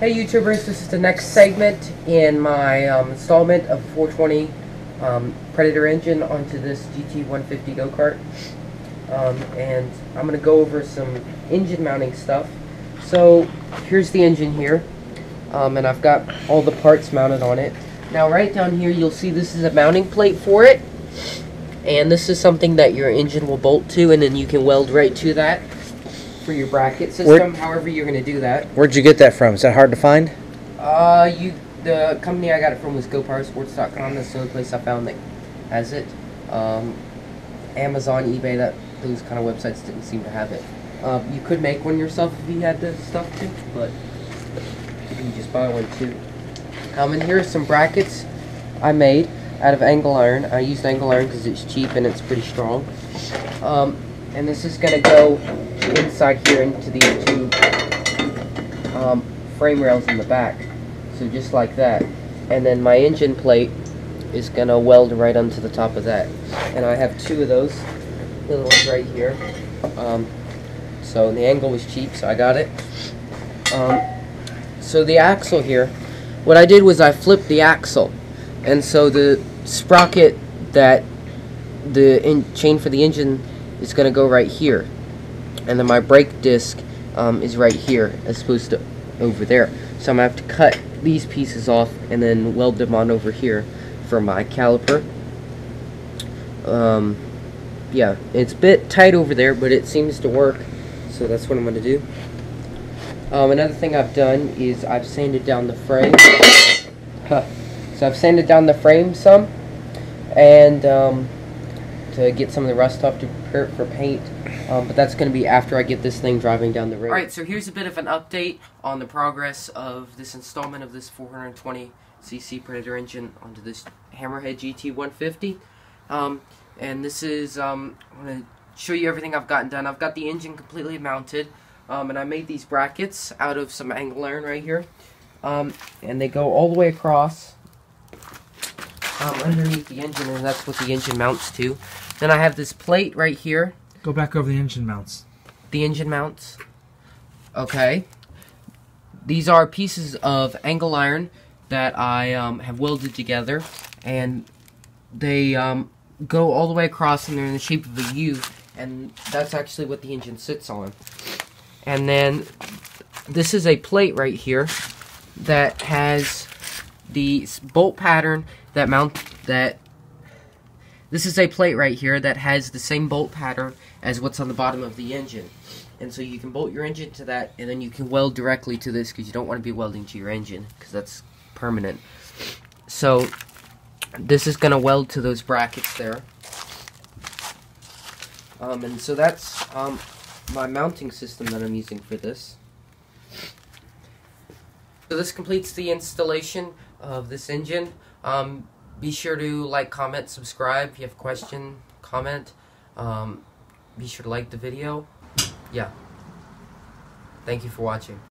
Hey YouTubers, this is the next segment in my um, installment of 420 um, Predator engine onto this GT150 go-kart. Um, and I'm going to go over some engine mounting stuff. So here's the engine here, um, and I've got all the parts mounted on it. Now right down here you'll see this is a mounting plate for it, and this is something that your engine will bolt to and then you can weld right to that for your bracket system, Where, however you're going to do that. Where'd you get that from? Is that hard to find? Uh, you the company I got it from was GoPowerSports.com. That's the only place I found that has it. Um, Amazon, eBay, that those kind of websites didn't seem to have it. Uh, you could make one yourself if you had the stuff to, but you can just buy one too. Um, and here are some brackets I made out of angle iron. I used angle iron because it's cheap and it's pretty strong. Um, and this is going to go inside here into these two um, frame rails in the back. So just like that. And then my engine plate is going to weld right onto the top of that. And I have two of those little ones right here. Um, so the angle was cheap, so I got it. Um, so the axle here, what I did was I flipped the axle. And so the sprocket that the chain for the engine is going to go right here and then my brake disc um, is right here as opposed to over there. So I'm going to have to cut these pieces off and then weld them on over here for my caliper. Um, yeah, it's a bit tight over there, but it seems to work, so that's what I'm going to do. Um, another thing I've done is I've sanded down the frame. so I've sanded down the frame some, and um, to get some of the rust off to prepare it for paint. Um, but that's going to be after I get this thing driving down the road. Alright, so here's a bit of an update on the progress of this installment of this 420cc Predator engine onto this Hammerhead GT150. Um, and this is, um, I'm going to show you everything I've gotten done. I've got the engine completely mounted, um, and I made these brackets out of some angle iron right here. Um, and they go all the way across um, underneath the engine, and that's what the engine mounts to. Then I have this plate right here Go back over the engine mounts. The engine mounts. Okay. These are pieces of angle iron that I um, have welded together, and they um, go all the way across, and they're in the shape of a U, and that's actually what the engine sits on. And then this is a plate right here that has the bolt pattern that mount that this is a plate right here that has the same bolt pattern as what's on the bottom of the engine. And so you can bolt your engine to that, and then you can weld directly to this because you don't want to be welding to your engine because that's permanent. So this is going to weld to those brackets there. Um, and so that's um, my mounting system that I'm using for this. So this completes the installation of this engine. Um, be sure to like, comment, subscribe. If you have a question, comment. Um, be sure to like the video. Yeah. Thank you for watching.